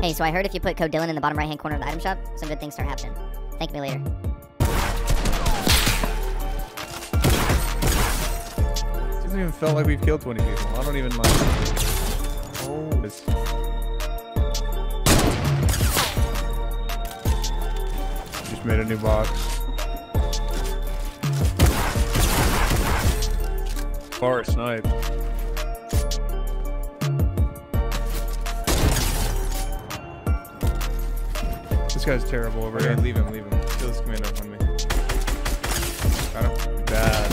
Hey, so I heard if you put code Dylan in the bottom right hand corner of the item shop, some good things start happening. Thank me later. Doesn't even feel like we've killed 20 people. I don't even like. Oh, this. Just made a new box. Far snipe. This guy's terrible over Okay, here. leave him, leave him. Kill this commando on me. Got him. Bad.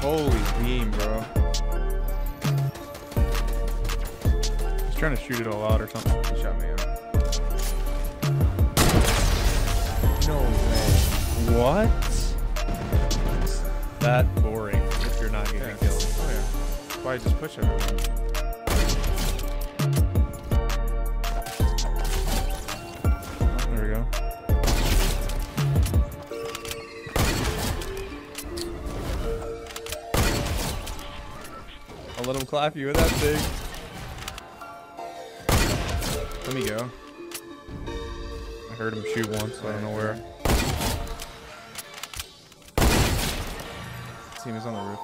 Holy beam, bro. He's trying to shoot it all out or something. He shot me out. No way. What? That boring if you're not getting Yeah. killed. Oh yeah. Why just push everyone. Let him clap you with that thing. Let me go. I heard him shoot once, I don't know where. Team is on the roof.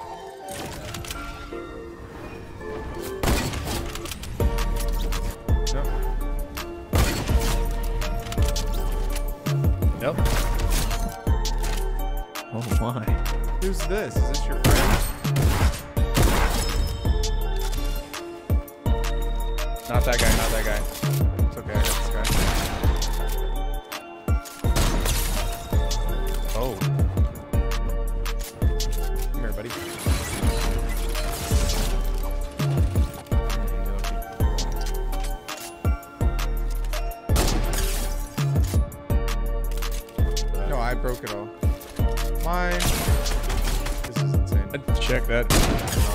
Yep. Yep. Oh my. Who's this? Is this your friend? Not that guy, not that guy. It's okay, I got this guy. Oh. Come here, buddy. No, I broke it all. Mine. This is insane. I'd check that.